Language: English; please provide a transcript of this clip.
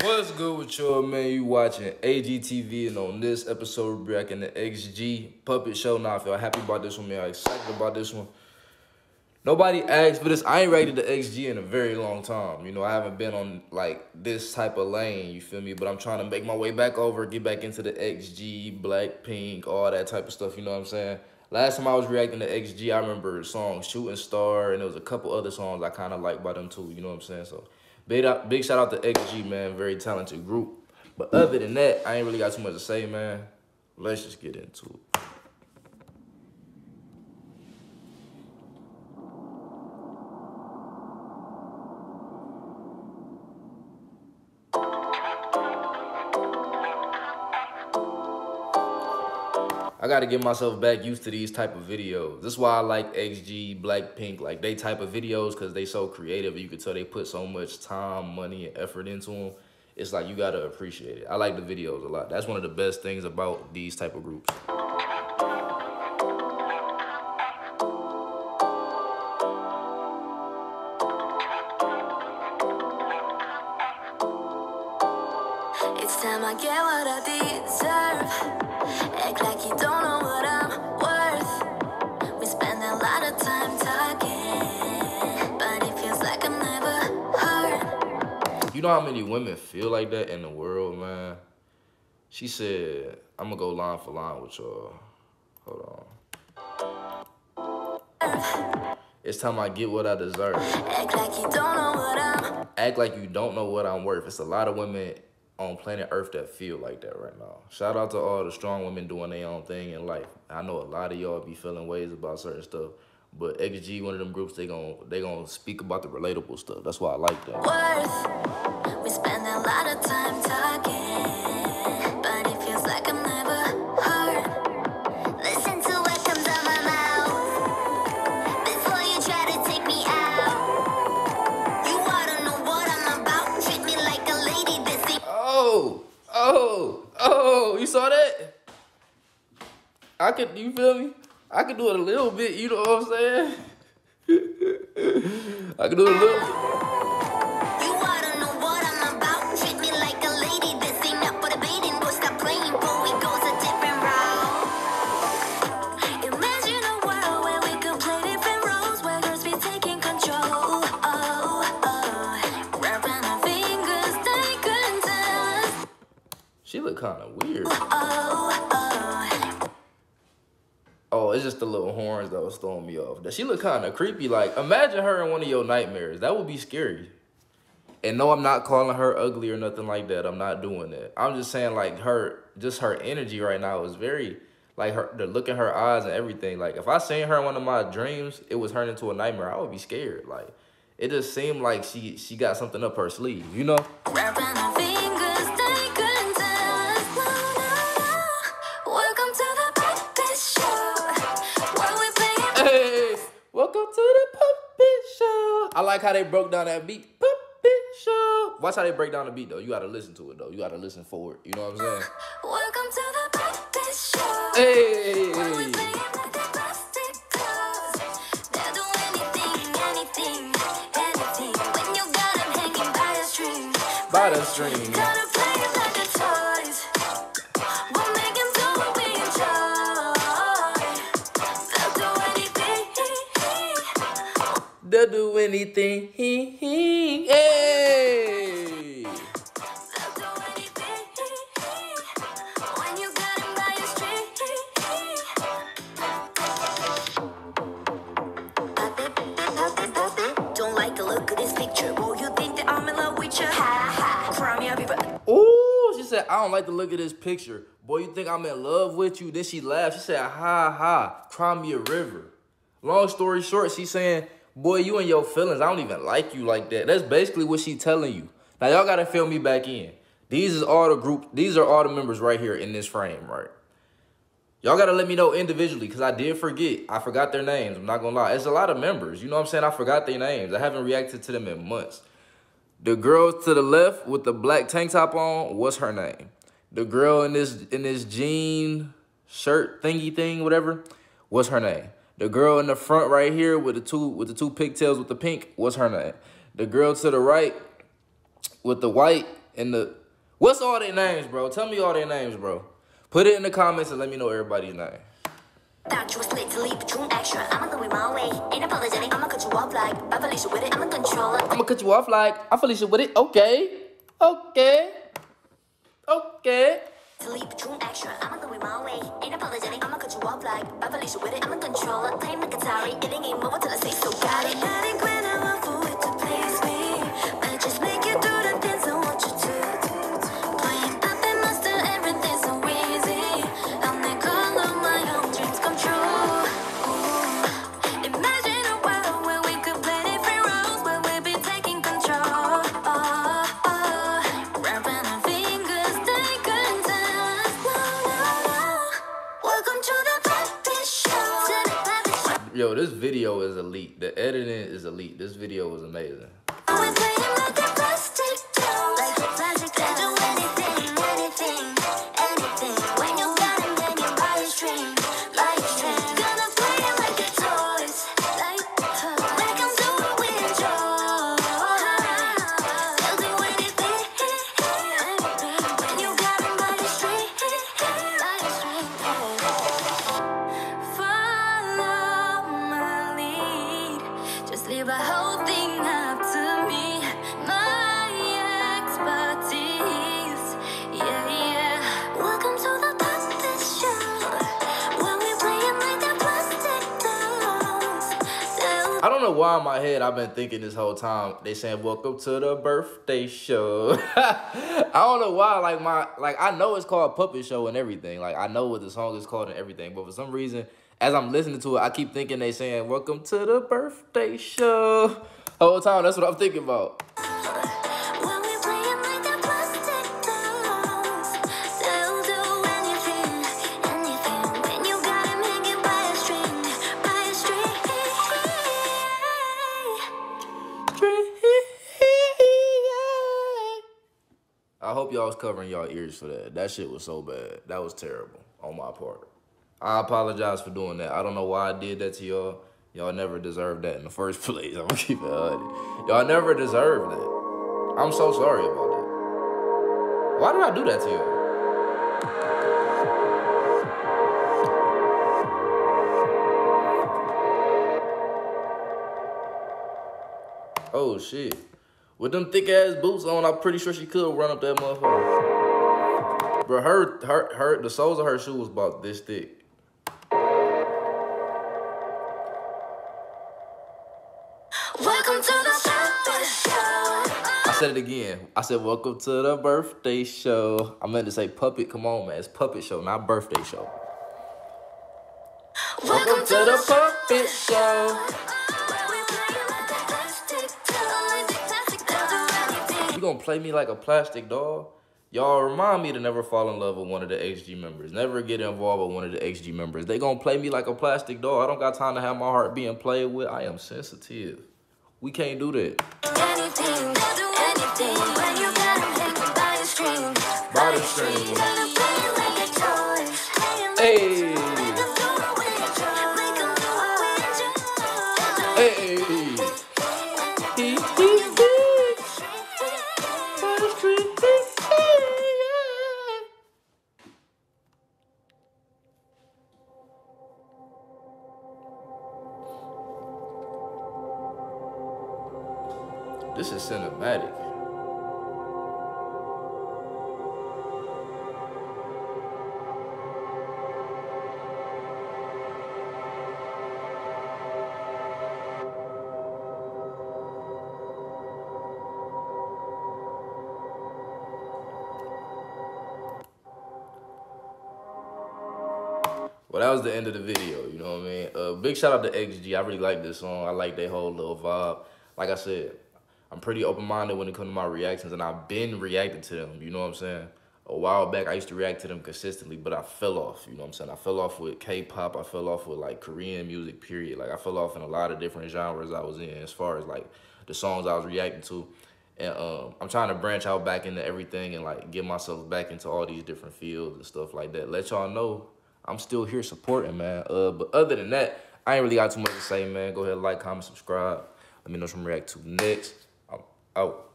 What's good with y'all, man? You watching AGTV, and on this episode, we're back in the XG Puppet Show. Now, I feel happy about this one, man. I'm excited about this one. Nobody asked for this. I ain't rated the XG in a very long time. You know, I haven't been on, like, this type of lane, you feel me? But I'm trying to make my way back over, get back into the XG, Blackpink, all that type of stuff, you know what I'm saying? Last time I was reacting to XG, I remember the song Shooting Star, and there was a couple other songs I kind of like by them, too, you know what I'm saying? So... Big, big shout out to XG, man. Very talented group. But other than that, I ain't really got too much to say, man. Let's just get into it. I got to get myself back used to these type of videos. This is why I like XG, Blackpink, like they type of videos because they so creative. You can tell they put so much time, money, and effort into them. It's like you got to appreciate it. I like the videos a lot. That's one of the best things about these type of groups. It's time I get what I deserve. Act like you don't know what I'm worth. We spend a lot of time talking, but it feels like I'm never hurt. You know how many women feel like that in the world, man? She said, I'm gonna go line for line with y'all. Hold on. It's time I get what I deserve. Act like you don't know what I'm. Act like you don't know what I'm worth. It's a lot of women on planet Earth that feel like that right now. Shout out to all the strong women doing their own thing in life. I know a lot of y'all be feeling ways about certain stuff, but XG, one of them groups, they gon' they gonna speak about the relatable stuff. That's why I like that. Worth, we spend a lot of time talking, but it feels like I'm never I could, you feel me? I could do it a little bit, you know what I'm saying? I could do it a little bit. It's just the little horns that was throwing me off. She look kind of creepy. Like, imagine her in one of your nightmares. That would be scary. And no, I'm not calling her ugly or nothing like that. I'm not doing that. I'm just saying, like, her, just her energy right now is very, like, her, the look in her eyes and everything. Like, if I seen her in one of my dreams, it was turned into a nightmare, I would be scared. Like, it just seemed like she she got something up her sleeve, you know? I like how they broke down that beat. Show. Watch how they break down the beat though. You gotta listen to it though. You gotta listen for it. You know what I'm saying? Welcome to the show. Hey. By the string. They'll do anything. Hey. Don't like the look of this picture. You think that I'm in love with you? Cry me Ooh, she said, I don't like the look of this picture. Boy, you think I'm in love with you? Then she laughed. She said, ha ha, cry me a river. Long story short, she's saying, boy, you and your feelings, I don't even like you like that. That's basically what she telling you. Now, y'all got to fill me back in. These is all the group. These are all the members right here in this frame, right? Y'all got to let me know individually because I did forget. I forgot their names. I'm not to lie. It's a lot of members. You know what I'm saying? I forgot their names. I haven't reacted to them in months. The girl to the left with the black tank top on, what's her name? The girl in this in this jean shirt thingy thing, whatever, what's her name? The girl in the front right here with the two with the two pigtails with the pink, what's her name? The girl to the right with the white in the what's all their names, bro? Tell me all their names, bro. Put it in the comments and let me know everybody's name. Thought you was lit to leave true extra. I'ma go my way. Ain't apologetic. I'ma cut you off like I Felicia with it. I'ma control it. I'ma cut you off like I Felicia with it. Okay. Okay. Okay. To leave true extra. I'ma go my way. Ain't apologetic. I'ma cut you off like I Felicia with it. Control it. Play like a Atari. It ain't over till I say so. Video is elite. The editing is elite. This video was amazing. I don't know why in my head I've been thinking this whole time. They saying welcome to the birthday show. I don't know why. Like my like I know it's called puppet show and everything. Like I know what the song is called and everything. But for some reason, as I'm listening to it, I keep thinking they saying welcome to the birthday show. Whole time that's what I'm thinking about. I hope y'all was covering y'all ears for that. That shit was so bad. That was terrible on my part. I apologize for doing that. I don't know why I did that to y'all. Y'all never deserved that in the first place. I'm gonna keep it honest. Y'all never deserved that. I'm so sorry about that. Why did I do that to y'all? Oh shit. With them thick ass boots on, I'm pretty sure she could run up that motherfucker. Bro, her her her the soles of her shoe was about this thick. Welcome to the show. I said it again. I said, welcome to the birthday show. I meant to say puppet. Come on, man. It's puppet show, not birthday show. Welcome, to, the puppet show. Gonna play me like a plastic doll? Y'all remind me to never fall in love with one of the XG members. Never get involved with one of the XG members. They gonna play me like a plastic doll. I don't got time to have my heart being played with. I am sensitive. We can't do that. Anything, do anything. Well, that was the end of the video. You know what I mean? Uh, big shout out to XG. I really like this song. I like their whole little vibe. Like I said, I'm pretty open minded when it comes to my reactions, and I've been reacting to them. You know what I'm saying? A while back, I used to react to them consistently, but I fell off. You know what I'm saying? I fell off with K-pop. I fell off with like Korean music. Period. Like I fell off in a lot of different genres I was in, as far as like the songs I was reacting to. And um, I'm trying to branch out back into everything and like get myself back into all these different fields and stuff like that. Let y'all know I'm still here supporting, man. Uh, but other than that, I ain't really got too much to say, man. Go ahead, like, comment, subscribe. Let me know what I'm react to next. Out.